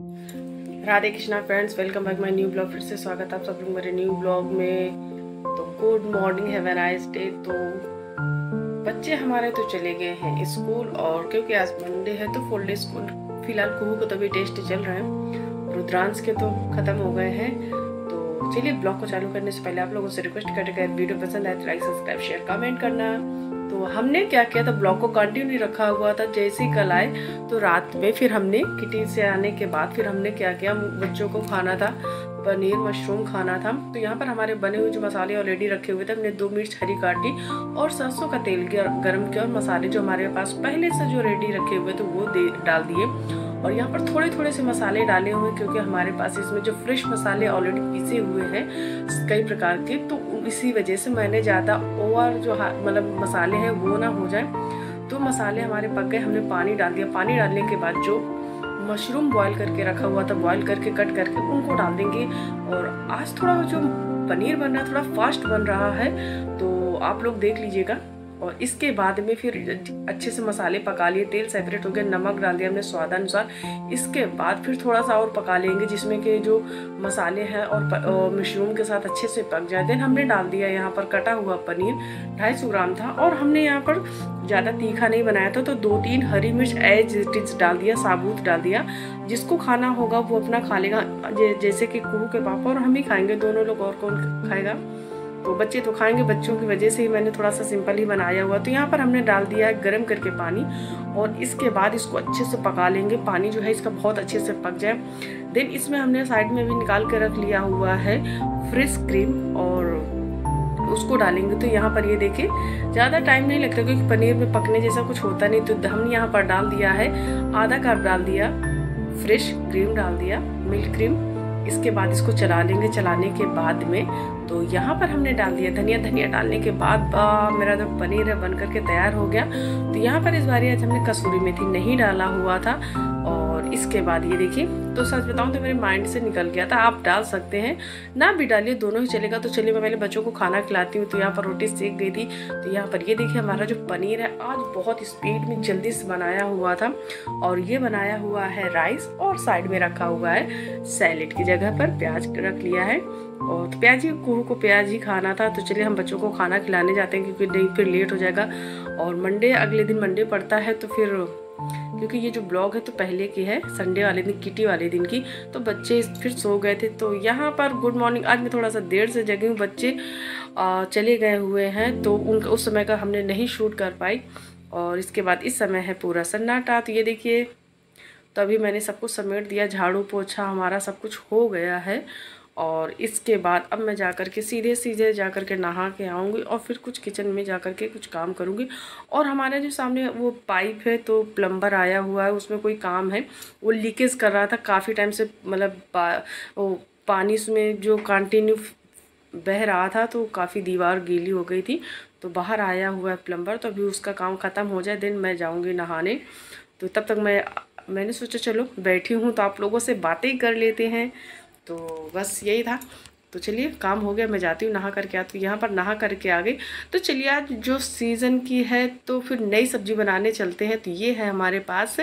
Radhe Krishna friends welcome back my new blog फिर से स्वागत है आप सब लोग मेरे न्यू ब्लॉग में। तो good morning have a nice day तो बच्चे हमारे तो चले गए हैं स्कूल और क्योंकि आज मंडे है तो फुल डे स्कूल फ़िलहाल कुहू को तो अभी टेस्ट चल रहे हैं। रुद्रांश के तो ख़त्म हो गए हैं। तो चलिए ब्लॉग को चालू करने से पहले आप लोगों से रिक्वेस्ट करेंगे वीडियो पसंद आए तो लाइक सब्सक्राइब शेयर कमेंट करना। तो हमने क्या किया था? ब्लॉग को कंटिन्यू रखा हुआ था, जैसे ही कल आए तो रात में फिर हमने किटी से आने के बाद फिर हमने क्या किया? बच्चों को खाना था, पनीर मशरूम खाना था। तो यहाँ पर हमारे बने हुए जो मसाले ऑलरेडी रखे हुए थे, हमने दो मिर्च, हरी काटी और सरसों का तेल गर्म किया और मसाले जो हमारे पास पहले से जो रेडी रखे हुए थे, वो दे, डाल दिए। और यहाँ पर थोड़े थोड़े से मसाले डाले हुए क्योंकि हमारे पास इसमें जो फ्रेश मसाले ऑलरेडी पीसे हुए हैं, कई प्रकार के तो इसी वजह से मैंने ज़्यादा ओवर जो मतलब मसाले हैं वो ना हो जाए। तो मसाले हमारे पक गए, हमने पानी डाल दिया। पानी डालने के बाद जो मशरूम बॉईल करके रखा हुआ था बॉईल करके कट करके, उनको डाल देंगे। और आज थोड़ा जो पनीर बन रहा है, थोड़ा फास्ट बन रहा है तो आप लोग देख लीजिएगा। और इसके बाद में फिर अच्छे से मसाले पका लिए, तेल सेपरेट हो गया, नमक डाल दिया हमने स्वादानुसार। इसके बाद फिर थोड़ा सा और पका लेंगे, जिसमें कि जो मसाले हैं और मशरूम के साथ अच्छे से पक जाए। देन हमने डाल दिया यहाँ पर कटा हुआ पनीर, ढाई सौ ग्राम था और हमने यहाँ पर ज़्यादा तीखा नहीं बनाया था तो दो तीन हरी मिर्च एज इट डाल दिया, साबुत डाल दिया। जिसको खाना होगा वो अपना खा लेगा जैसे कि कुहू के पापा और हम ही खाएँगे, दोनों लोग और कौन खाएगा? तो बच्चे तो खाएँगे, बच्चों की वजह से ही मैंने थोड़ा सा सिंपल ही बनाया हुआ। तो यहाँ पर हमने डाल दिया है गर्म करके पानी और इसके बाद इसको अच्छे से पका लेंगे। पानी जो है इसका बहुत अच्छे से पक जाए। देन इसमें हमने साइड में भी निकाल के रख लिया हुआ है फ्रेश क्रीम और उसको डालेंगे। तो यहाँ पर ये देखिए ज़्यादा टाइम नहीं लगता क्योंकि पनीर में पकने जैसा कुछ होता नहीं। तो हमने यहाँ पर डाल दिया है आधा कप डाल दिया फ्रेश क्रीम डाल दिया मिल्क क्रीम इसके बाद इसको चला लेंगे। चलाने के बाद में तो यहाँ पर हमने डाल दिया धनिया। धनिया डालने के बाद मेरा जो पनीर है बन करके तैयार हो गया। तो यहाँ पर इस बार आज हमने कसूरी मेथी नहीं डाला हुआ था और इसके बाद ये देखिए तो सच बताऊँ तो मेरे माइंड से निकल गया था, आप डाल सकते हैं। ना भी डालिए, दोनों ही चलेगा। तो चलिए, मैं पहले बच्चों को खाना खिलाती हूँ। तो यहाँ पर रोटी सेक गई थी। तो यहाँ पर ये देखिए, हमारा जो पनीर है, आज बहुत स्पीड में जल्दी से बनाया हुआ था। और ये बनाया हुआ है राइस और साइड में रखा हुआ है सैलेड की जगह पर प्याज रख लिया है। और तो प्याज ही, कुहू को प्याज ही खाना था तो चलिए हम बच्चों को खाना खिलाने जाते हैं, क्योंकि नहीं फिर लेट हो जाएगा। और मंडे, अगले दिन मंडे पड़ता है तो फिर, क्योंकि ये जो ब्लॉग है तो पहले की है संडे वाले दिन किटी वाले दिन की तो बच्चे फिर सो गए थे। तो यहाँ पर गुड मॉर्निंग आज मैं थोड़ा सा देर से जगी हूँ, बच्चे चले गए हुए हैं तो उनका उस समय का हमने नहीं शूट कर पाई। और इसके बाद इस समय है पूरा सन्नाटा तो ये देखिए तो अभी मैंने सब कुछ समेट दिया झाड़ू पोछा हमारा सब कुछ हो गया है। और इसके बाद अब मैं जा कर के सीधे सीधे जा कर के नहा के आऊँगी और फिर कुछ किचन में जा कर के कुछ काम करूँगी। और हमारे जो सामने वो पाइप है तो प्लम्बर आया हुआ है, उसमें कोई काम है। वो लीकेज कर रहा था काफ़ी टाइम से मतलब वो पानी उसमें जो कंटिन्यू बह रहा था तो काफ़ी दीवार गीली हो गई थी। तो बाहर आया हुआ है प्लम्बर तो अभी उसका काम ख़त्म हो जाए, दिन मैं जाऊँगी नहाने। तो तब तक मैं, मैंने सोचा, चलो बैठी हूँ तो आप लोगों से बातें कर लेते हैं। तो बस यही था। तो चलिए, काम हो गया, मैं जाती हूँ नहा करके। आती हूँ यहाँ पर नहा करके आ गई। तो चलिए, आज जो सीज़न की है तो फिर नई सब्ज़ी बनाने चलते हैं। तो ये है हमारे पास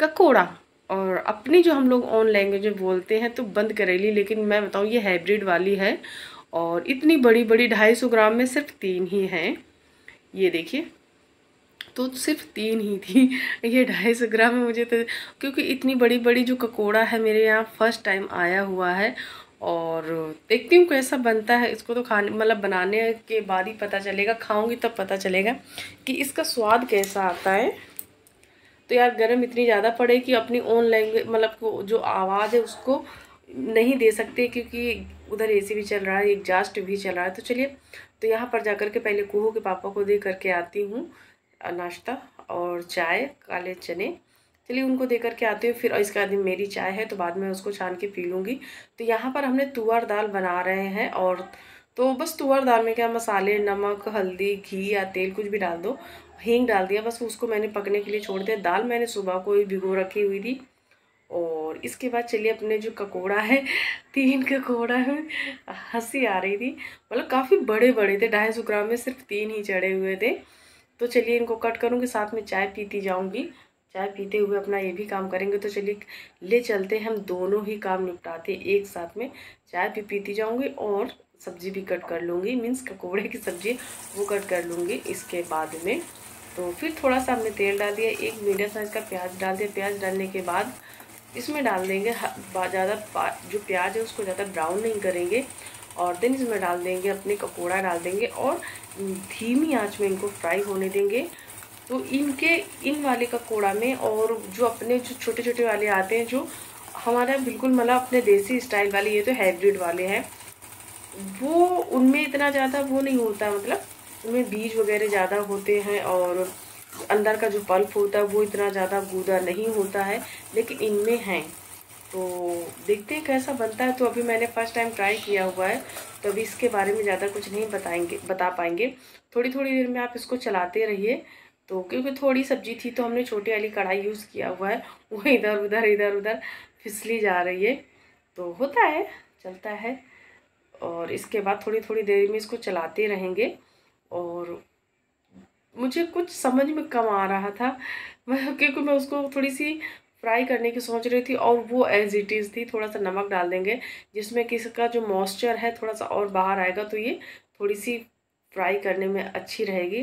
ककोड़ा। और अपनी जो हम लोग ऑन लैंग्वेज में बोलते हैं तो बंद करेली, लेकिन मैं बताऊँ, ये हाइब्रिड वाली है। और इतनी बड़ी बड़ी ढाई सौ ग्राम में सिर्फ़ तीन ही हैं। ये देखिए। तो सिर्फ़ तीन ही थी। ये ढाई सौ ग्राम में मुझे तो क्योंकि इतनी बड़ी बड़ी जो ककोड़ा है मेरे यहाँ फ़र्स्ट टाइम आया हुआ है और देखती हूँ कैसा बनता है। इसको तो खाने मतलब बनाने के बाद ही पता चलेगा, खाऊँगी तब पता चलेगा कि इसका स्वाद कैसा आता है। तो यार गर्म इतनी ज़्यादा पड़े कि अपनी ओन लैंग्वेज मतलब जो आवाज़ है उसको नहीं दे सकते क्योंकि उधर एसी भी चल रहा है एग्जास्ट भी चल रहा है। तो चलिए तो यहाँ पर जाकर के पहले कुहू के पापा को दे करके आती हूँ। नाश्ता और चाय, काले चने। चलिए उनको दे करके आती हूँ, फिर इसके बाद मेरी चाय है तो बाद में उसको छान के पी लूँगी। तो यहाँ पर हमने तुअर दाल बना रहे हैं और तो बस तुअर दाल में क्या मसाले, नमक, हल्दी, घी या तेल कुछ भी डाल दो, हींग डाल दिया, बस उसको मैंने पकने के लिए छोड़ दिया। दाल मैंने सुबह को ही भिगो रखी हुई थी और इसके बाद चलिए अपने जो ककोड़ा है, तीन ककोड़ा है, हँसी आ रही थी। मतलब काफ़ी बड़े बड़े थे, ढाई सौ ग्राम में सिर्फ़ तीन ही चढ़े हुए थे। तो चलिए इनको कट करूँगी, साथ में चाय पीती जाऊँगी। चाय पीते हुए अपना ये भी काम करेंगे। तो चलिए ले चलते हम दोनों ही काम निपटाते एक साथ में। चाय भी पीती जाऊँगी और सब्ज़ी भी कट कर लूँगी, मीन्स ककोड़े की सब्ज़ी वो कट कर लूँगी इसके बाद में। तो फिर थोड़ा सा हमने तेल डाल दिया, एक मीडियम साइज़ का प्याज डाल दिया। प्याज डालने के बाद इसमें डाल देंगे ज़्यादा जो प्याज है उसको ज़्यादा ब्राउन नहीं करेंगे और देन इसमें डाल देंगे अपने ककोड़ा डाल देंगे और धीमी आँच में इनको फ्राई होने देंगे। तो इनके, इन वाले ककोड़ा में और जो अपने जो छोटे छोटे वाले आते हैं, जो हमारा बिल्कुल मतलब अपने देसी स्टाइल वाले, ये तो हाइब्रिड वाले हैं। वो उनमें इतना ज़्यादा वो नहीं होता मतलब उनमें बीज वगैरह ज़्यादा होते हैं और अंदर का जो पल्प होता है, वो इतना ज़्यादा गूदा नहीं होता है, लेकिन इनमें हैं। तो देखते हैं कैसा बनता है। तो अभी मैंने फ़र्स्ट टाइम ट्राई किया हुआ है। तो अभी इसके बारे में ज़्यादा कुछ नहीं बताएँगे, बता पाएँगे। थोड़ी थोड़ी देर में आप इसको चलाते रहिए। तो क्योंकि थोड़ी सब्ज़ी थी तो हमने छोटी वाली कढ़ाई यूज़ किया हुआ है। वो इधर, उधर इधर, उधर फिसली जा रही है। तो होता है, चलता है। और इसके बाद थोड़ी थोड़ी देर में इसको चलाते रहेंगे। और मुझे कुछ समझ में कम आ रहा था। क्योंकि मैं उसको थोड़ी सी फ्राई करने की सोच रही थी और वो एज इट इज़ थी थोड़ा सा नमक डाल देंगे, जिसमें कि इसका जो मॉइस्चर है थोड़ा सा और बाहर आएगा तो ये थोड़ी सी फ्राई करने में अच्छी रहेगी।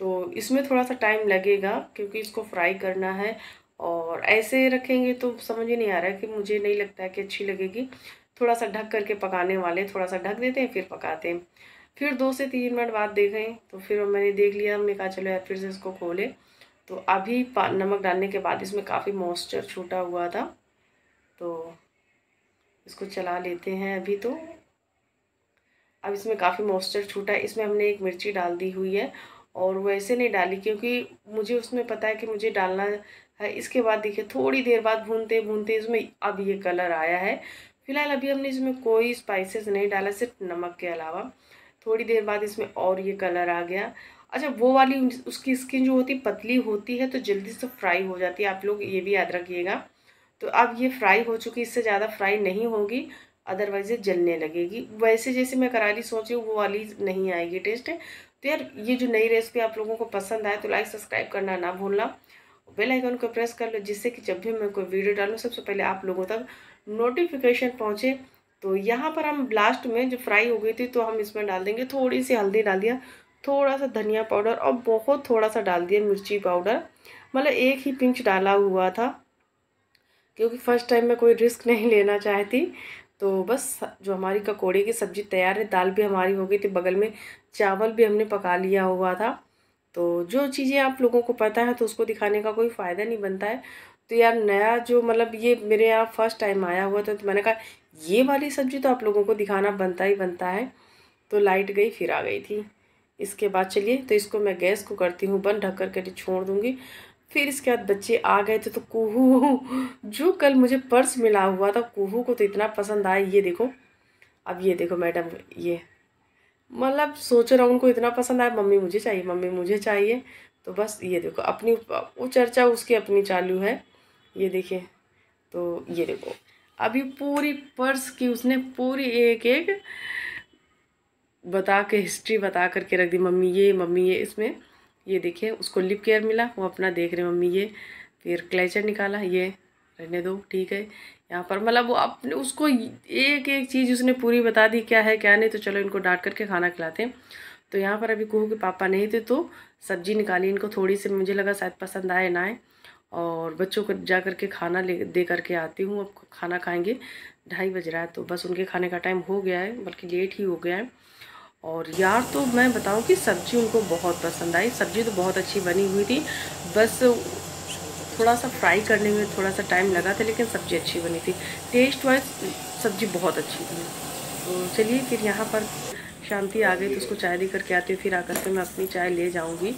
तो इसमें थोड़ा सा टाइम लगेगा, क्योंकि इसको फ्राई करना है और ऐसे रखेंगे तो समझ ही नहीं आ रहा है कि मुझे नहीं लगता है कि अच्छी लगेगी। थोड़ा सा ढक करके पकाने वाले थोड़ा सा ढक देते हैं, फिर पकाते हैं। फिर दो से तीन मिनट बाद देखें तो फिर मैंने देख लिया, हमने कहा चलो यार फिर से इसको खोले। तो अभी नमक डालने के बाद इसमें काफ़ी मॉइस्चर छूटा हुआ था। तो इसको चला लेते हैं अभी तो। अब इसमें काफ़ी मॉइस्चर छूटा है। इसमें हमने एक मिर्ची डाल दी हुई है और वैसे नहीं डाली क्योंकि मुझे उसमें पता है कि मुझे डालना है। इसके बाद देखिए, थोड़ी देर बाद भूनते भूनते इसमें अब ये कलर आया है। फ़िलहाल अभी हमने इसमें कोई स्पाइसेस नहीं डाला, सिर्फ़ नमक के अलावा। थोड़ी देर बाद इसमें और ये कलर आ गया। अच्छा वो वाली उसकी स्किन जो होती पतली होती है तो जल्दी से फ्राई हो जाती है। आप लोग ये भी याद रखिएगा। तो अब ये फ्राई हो चुकी इससे ज़्यादा फ्राई नहीं होगी अदरवाइज़ ये जलने लगेगी। वैसे जैसे मैं करारी सोची हूँ, वो वाली नहीं आएगी टेस्ट तो यार, ये जो नई रेसिपी आप लोगों को पसंद आए तो लाइक सब्सक्राइब करना ना भूलना। बेल आइकन को प्रेस कर लो, जिससे कि जब भी मैं कोई वीडियो डालूँ, सबसे पहले आप लोगों तक नोटिफिकेशन पहुँचे। तो यहाँ पर हम लास्ट में जो फ्राई हो गई थी तो हम इसमें डाल देंगे, थोड़ी सी हल्दी डाल दिया। थोड़ा सा धनिया पाउडर और बहुत थोड़ा सा डाल दिया मिर्ची पाउडर। मतलब एक ही पिंच डाला हुआ था, क्योंकि फ़र्स्ट टाइम मैं कोई रिस्क नहीं लेना चाहती। तो बस जो हमारी ककोड़े की सब्ज़ी तैयार है, दाल भी हमारी हो गई थी, बगल में चावल भी हमने पका लिया हुआ था। तो जो चीज़ें आप लोगों को पता है तो उसको दिखाने का कोई फ़ायदा नहीं बनता है। तो यार नया जो मतलब ये मेरे यहाँ फ़र्स्ट टाइम आया हुआ था तो मैंने कहा, ये वाली सब्ज़ी तो आप लोगों को दिखाना बनता ही बनता है। तो लाइट गई, फिर आ गई थी। इसके बाद चलिए तो इसको मैं गैस को करती हूँ, बंद ढक करके छोड़ दूँगी। फिर इसके बाद बच्चे आ गए थे तो कुहू, जो कल मुझे पर्स मिला हुआ था, कुहू को तो इतना पसंद आया। ये देखो, अब ये देखो मैडम, ये। मतलब सोच रहा हूँ उनको इतना पसंद आया, मम्मी मुझे चाहिए, मम्मी मुझे चाहिए। तो बस ये देखो, अपनी, वो चर्चा उसकी अपनी चालू है। ये देखिए तो ये देखो, अभी पूरी पर्स की उसने पूरी एक एक बता के हिस्ट्री बता करके रख दी, मम्मी ये मम्मी ये। इसमें ये देखिए, उसको लिप केयर मिला, वो अपना देख रहे मम्मी ये। फिर क्लेचर निकाला, ये रहने दो, ठीक है। यहाँ पर मतलब वो अपने, उसको एक एक चीज़ उसने पूरी बता दी, क्या है, क्या नहीं? तो चलो इनको डांट करके खाना खिलाते हैं। तो यहाँ पर अभी कुहू के पापा नहीं थे तो सब्ज़ी निकाली इनको, थोड़ी सी मुझे लगा शायद पसंद आए, ना आए। और बच्चों को जा कर के खाना ले, दे करके आती हूँ, अब खाना खाएँगे। ढाई बज रहा है तो बस उनके खाने का टाइम हो गया है, बल्कि लेट ही हो गया है। और यार तो मैं बताऊँ कि सब्ज़ी उनको बहुत पसंद आई। सब्ज़ी तो बहुत अच्छी बनी हुई थी। बस थोड़ा सा फ्राई करने में थोड़ा सा टाइम लगा था, लेकिन सब्ज़ी अच्छी बनी थी। टेस्ट वाइज सब्ज़ी बहुत अच्छी थी। तो चलिए फिर यहाँ पर शांति आ गई तो उसको चाय दे करके आती हूँ। फिर आकर के मैं अपनी चाय ले जाऊँगी।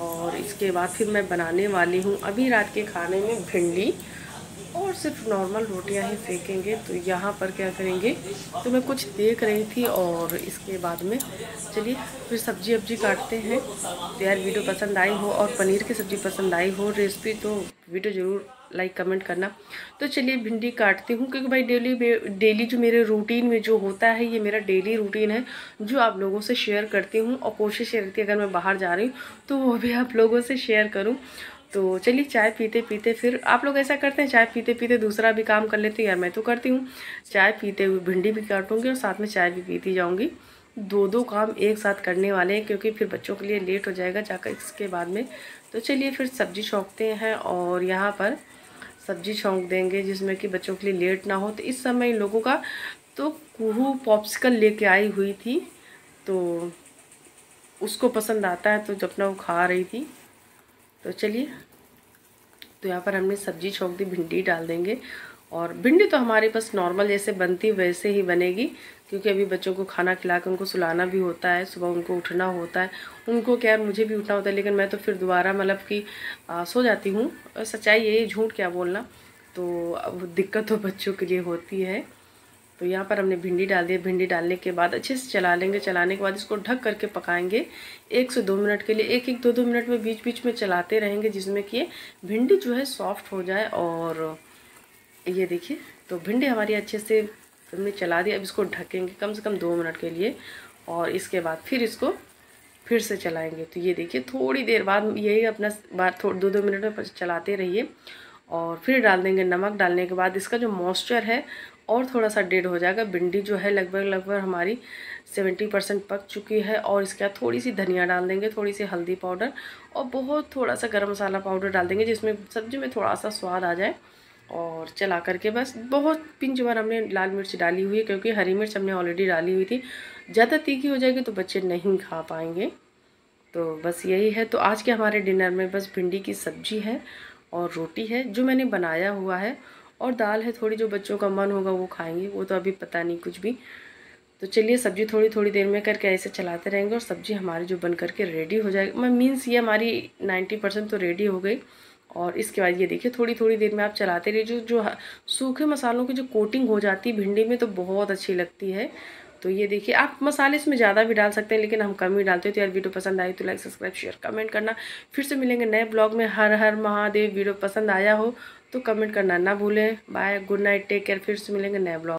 और इसके बाद फिर मैं बनाने वाली हूँ। अभी रात के खाने में भिंडी और सिर्फ़ नॉर्मल रोटियाँ ही फेंकेंगे तो यहाँ पर क्या करेंगे? तो मैं कुछ देख रही थी और इसके बाद में चलिए फिर सब्ज़ी वब्जी काटते हैं। तो यार वीडियो पसंद आई हो और पनीर की सब्ज़ी पसंद आई हो रेसिपी तो वीडियो ज़रूर लाइक कमेंट करना। तो चलिए भिंडी काटती हूँ, क्योंकि भाई डेली डेली जो मेरे रूटीन में जो होता है, ये मेरा डेली रूटीन है, जो आप लोगों से शेयर करती हूँ और कोशिश रहती है अगर मैं बाहर जा रही हूँ तो वो भी आप लोगों से शेयर करूँ। तो चलिए चाय पीते पीते फिर आप लोग ऐसा करते हैं, चाय पीते पीते दूसरा भी काम कर लेते हैं, यार मैं तो करती हूँ। चाय पीते हुए भिंडी भी काटूँगी और साथ में चाय भी पीती जाऊँगी। दो दो काम एक साथ करने वाले हैं क्योंकि फिर बच्चों के लिए लेट हो जाएगा जाकर इसके बाद में। तो चलिए फिर सब्ज़ी छोंकते हैं और यहाँ पर सब्ज़ी छोंक देंगे जिसमें कि बच्चों के लिए लेट ना हो। तो इस समय इन लोगों का तो कुहू पॉप्सिकल लेके आई हुई थी तो उसको पसंद आता है तो जब ना वो खा रही थी। तो चलिए तो यहाँ पर हमने सब्ज़ी छोंक दी भिंडी डाल देंगे। और भिंडी तो हमारे पास नॉर्मल जैसे बनती, वैसे ही बनेगी, क्योंकि अभी बच्चों को खाना खिला के उनको सुलाना भी होता है, सुबह उनको उठना होता है। उनको क्या मुझे भी उठना होता है, लेकिन मैं तो फिर दोबारा मतलब कि सो जाती हूँ। सच्चाई ये झूठ क्या बोलना? तो अब दिक्कत तो बच्चों के लिए होती है। तो यहाँ पर हमने भिंडी डाल दी। भिंडी डालने के बाद अच्छे से चला लेंगे। चलाने के बाद इसको ढक करके पकाएँगे। एक से दो मिनट के लिए, एक एक दो दो मिनट में बीच बीच में चलाते रहेंगे, जिसमें कि भिंडी जो है सॉफ्ट हो जाए और ये देखिए तो भिंडी हमारी अच्छे से हमने चला दी। अब इसको ढकेंगे कम से कम दो मिनट के लिए और इसके बाद फिर इसको फिर से चलाएँगे। तो ये देखिए, थोड़ी देर बाद यही अपना बार थोड़ी दो दो मिनट में चलाते रहिए और फिर डाल देंगे नमक। डालने के बाद इसका जो मॉइस्चर है और थोड़ा सा डेढ़ हो जाएगा। भिंडी जो है लगभग लगभग हमारी सेवेंटी परसेंट पक चुकी है और इसके बाद थोड़ी सी धनिया डाल देंगे थोड़ी सी हल्दी पाउडर और बहुत थोड़ा सा गरम मसाला पाउडर डाल देंगे जिसमें सब्ज़ी में थोड़ा सा स्वाद आ जाए और चला करके बस। बहुत पिंच बार हमने लाल मिर्च डाली हुई है क्योंकि हरी मिर्च हमने ऑलरेडी डाली हुई थी। ज़्यादा तीखी हो जाएगी तो बच्चे नहीं खा पाएँगे। तो बस यही है। तो आज के हमारे डिनर में बस भिंडी की सब्ज़ी है और रोटी है जो मैंने बनाया हुआ है और दाल है, थोड़ी जो बच्चों का मन होगा वो खाएँगे, वो तो अभी पता नहीं कुछ भी। तो चलिए सब्ज़ी थोड़ी थोड़ी देर में करके ऐसे चलाते रहेंगे और सब्ज़ी हमारी जो बन करके रेडी हो जाएगी। मैं मीन्स ये हमारी नाइन्टी परसेंट तो रेडी हो गई। और इसके बाद ये देखिए थोड़ी थोड़ी देर में आप चलाते रहिए। जो जो सूखे मसालों की जो कोटिंग हो जाती है भिंडी में तो बहुत अच्छी लगती है। तो ये देखिए, आप मसाले इसमें ज़्यादा भी डाल सकते हैं, लेकिन हम कम ही डालते हैं। तो यार, वीडियो पसंद आई तो लाइक सब्सक्राइब शेयर कमेंट करना। फिर से मिलेंगे नए ब्लॉग में। हर हर महादेव वीडियो पसंद आया हो तो कमेंट करना ना भूलें। Bye good night take care फिर से मिलेंगे नए ब्लॉग